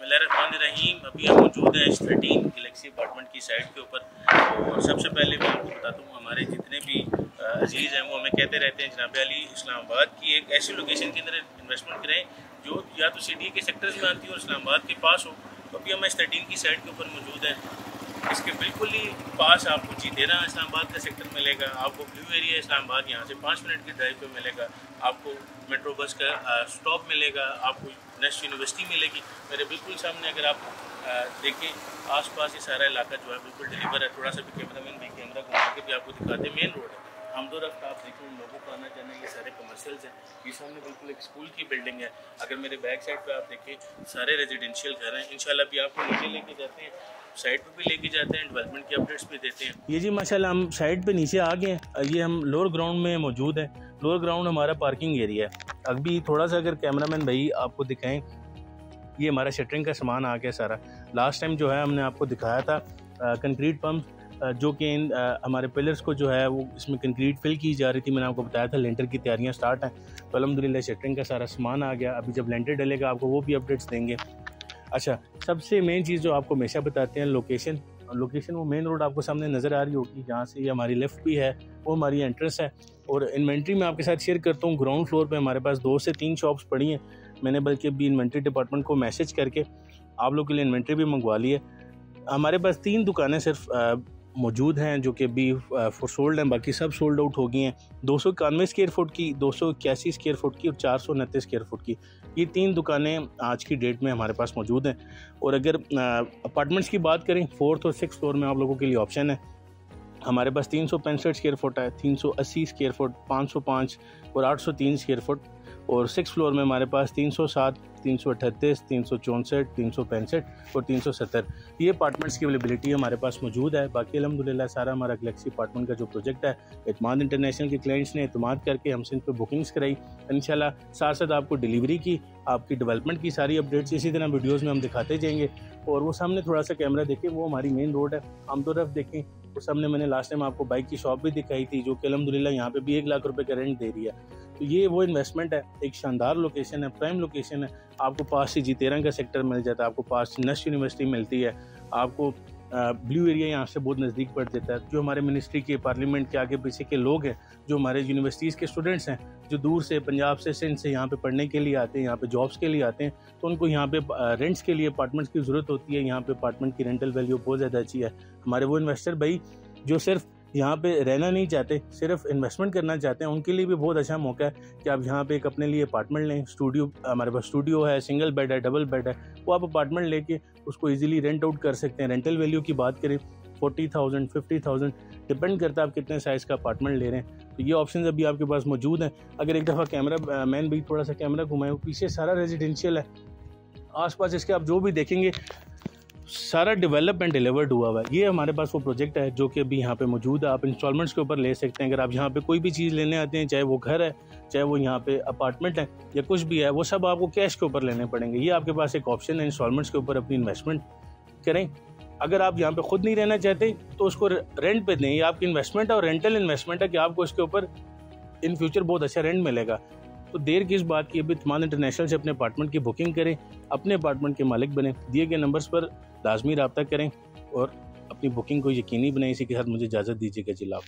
रहीम अभी हम मौजूद हैं एच थर्टीन गलेक्सी अपार्टमेंट की साइड के ऊपर। और सबसे पहले मैं आपको बताता हूँ हमारे जितने भी अज़ीज़ हैं, वो हमें कहते रहते हैं, जनाब अली इस्लामाबाद की एक ऐसी लोकेशन के अंदर इन्वेस्टमेंट करें, जो या तो सी के सेक्टर्स में आती है और इस्लामाबाद के पास हो। तो अभी हम एच थर्टीन की साइड के ऊपर मौजूद हैं। इसके बिल्कुल ही पास आपको जी जीतेरा इस्लामाबाद का सेक्टर मिलेगा, आपको ब्लू एरिया इस्लामाबाद, यहाँ से पाँच मिनट की ड्राइव पे मिलेगा, आपको मेट्रो बस का स्टॉप मिलेगा, आपको नेक्स्ट यूनिवर्सिटी मिलेगी। मेरे बिल्कुल सामने अगर आप देखें, आसपास ये सारा इलाका जो है बिल्कुल डिलीवर है। थोड़ा सा भी कैमरा मैन भी कैमरा घुमा के भी आपको दिखाते मेन रोड है। हम दो रफ्त आप देखें लोगों को आना चाहना ये सारे कमर्शियल्स हैं। ये सामने बिल्कुल एक स्कूल की बिल्डिंग है। अगर मेरे बैक साइड पे आप देखें, सारे रेजिडेंशियल घर हैं। इंशाल्लाह भी आपको नीचे लेके जाते हैं साइड पे भी लेके जाते हैं डेवलपमेंट की अपडेट्स भी देते हैं। ये जी, माशाल्लाह, हम साइड पे नीचे आ गए हैं। ये हम लोअर ग्राउंड में मौजूद है। लोअर ग्राउंड हमारा पार्किंग एरिया है। अभी थोड़ा सा अगर कैमरामैन भाई आपको दिखाएँ, ये हमारा शटरिंग का सामान आ गया सारा। लास्ट टाइम जो है, हमने आपको दिखाया था कंक्रीट पम्प जो कि इन हमारे पिलर्स को जो है, वो इसमें कंक्रीट फिल की जा रही थी। मैंने आपको बताया था लेंटर की तैयारियाँ स्टार्ट हैं। तो अलहमदिल्ला शटरिंग का सारा सामान आ गया। अभी जब लेंटर डलेगा, आपको वो भी अपडेट्स देंगे। अच्छा सबसे मेन चीज़ जो आपको हमेशा बताते हैं लोकेशन लोकेशन वो मेन रोड आपको सामने नज़र आ रही होगी। जहाँ से ये हमारी लेफ़्ट भी है, वो हमारी एंट्रेंस है। और इन्वेंट्री मैं आपके साथ शेयर करता हूँ। ग्राउंड फ्लोर पे हमारे पास दो से तीन शॉप्स पड़ी हैं। मैंने बल्कि अभी इन्वेंट्री डिपार्टमेंट को मैसेज करके आप लोग के लिए इन्वेंट्री भी मंगवा ली है। हमारे पास तीन दुकानें सिर्फ़ मौजूद हैं, जो कि अभी फॉर सोल्ड हैं, बाकी सब सोल्ड आउट हो गई हैं। दो सौ इक्यानवे स्केयर फुट की, दो सौ इक्यासी स्केयर फुट की और चार सौ उनतीस स्केयर फुट की। ये तीन दुकानें आज की डेट में हमारे पास मौजूद हैं। और अगर अपार्टमेंट्स की बात करें फोर्थ और सिक्स फ्लोर में आप लोगों के लिए ऑप्शन है। हमारे पास तीन सौ पैंसठ स्केयर फुट है, तीन सौ अस्सी स्केयर फुट पाँच सौ पाँच और आठ सौ तीन स्केयर फुट और सिक्स फ्लोर में हमारे पास तीन सौ सात, तीन सौ चौंसठ, तीन सौ पैंसठ और तीन सौ सत्तर। ये अपार्टमेंट्स की अवेलेबिलिटी हमारे पास मौजूद है। बाकी अलहमदिल्ला सारा हमारा गलेक्सी अपार्टमेंट का जो प्रोजेक्ट है इतमाद इंटरनेशनल के क्लाइंट्स ने अतमाद करके हमसे इन पर बुकिंग्स कराई। इन साथ साथ आपको डिलीवरी की, आपकी डेवलपमेंट की सारी अपडेट्स इसी तरह वीडियोज़ में हम दिखाते जाएँगे। और वो सामने थोड़ा सा कैमरा देखें, वो हमारी मेन रोड है। हम तो रफ देखें और सामने मैंने लास्ट टाइम आपको बाइक की शॉप भी दिखाई थी, जो कि अलहमदिल्ला यहाँ पे भी एक लाख रुपए का रेंट दे रही है। तो ये वो इन्वेस्टमेंट है, एक शानदार लोकेशन है प्राइम लोकेशन है। आपको पास से तेरह का सेक्टर मिल जाता है, आपको पास से नस्ट यूनिवर्सिटी मिलती है, आपको ब्लू एरिया यहाँ से बहुत नज़दीक पड़ जाता है। जो हमारे मिनिस्ट्री के, पार्लियामेंट के आगे पीछे के लोग हैं, जो हमारे यूनिवर्सिटीज़ के स्टूडेंट्स हैं, जो दूर से पंजाब से, सिंध से यहाँ पे पढ़ने के लिए आते हैं, यहाँ पे जॉब्स के लिए आते हैं तो उनको यहाँ पे रेंट्स के लिए अपार्टमेंट्स की ज़रूरत होती है। यहाँ पे अपार्टमेंट की रेंटल वैल्यू बहुत ज़्यादा अच्छी है। हमारे वो इन्वेस्टर भाई, जो सिर्फ़ यहाँ पे रहना नहीं चाहते, सिर्फ़ इन्वेस्टमेंट करना चाहते हैं, उनके लिए भी बहुत अच्छा मौका है कि आप यहाँ पे एक अपने लिए अपार्टमेंट लें स्टूडियो हमारे पास स्टूडियो है सिंगल बेड है डबल बेड है, वो आप अपार्टमेंट लेके उसको इजीली रेंट आउट कर सकते हैं। रेंटल वैल्यू की बात करें forty thousand fifty thousand depend करता है आप कितने साइज़ का अपार्टमेंट ले रहे हैं। तो ये ऑप्शन अभी आपके पास मौजूद हैं। अगर एक दफ़ा कैमरा मैन भी थोड़ा सा कैमरा घुमाए पीछे सारा रेजिडेंशियल है। आसपास इसके आप जो भी देखेंगे सारा डेवलप एंड डिलीवर्ड हुआ हुआ है। ये हमारे पास वो प्रोजेक्ट है जो कि अभी यहाँ पे मौजूद है। आप इंस्टॉलमेंट्स के ऊपर ले सकते हैं। अगर आप यहाँ पे कोई भी चीज़ लेने आते हैं, चाहे वो घर है, चाहे वो यहाँ पे अपार्टमेंट है, या कुछ भी है, वो सब आपको कैश के ऊपर लेने पड़ेंगे। ये आपके पास एक ऑप्शन है इंस्टॉलमेंट्स के ऊपर अपनी इन्वेस्टमेंट करें। अगर आप यहाँ पे खुद नहीं रहना चाहते तो उसको रेंट पे दें। ये आपकी इन्वेस्टमेंट है और रेंटल इन्वेस्टमेंट है कि आपको इसके ऊपर इन फ्यूचर बहुत अच्छा रेंट मिलेगा। तो देर किस बात की? अभी तमान इंटरनेशनल से अपने अपार्टमेंट की बुकिंग करें, अपने अपार्टमेंट के मालिक बने, दिए गए नंबर्स पर लाजमी रबता करें और अपनी बुकिंग को यकीनी बनाएँ। इसी के साथ मुझे इजाज़त दीजिएगा। जिला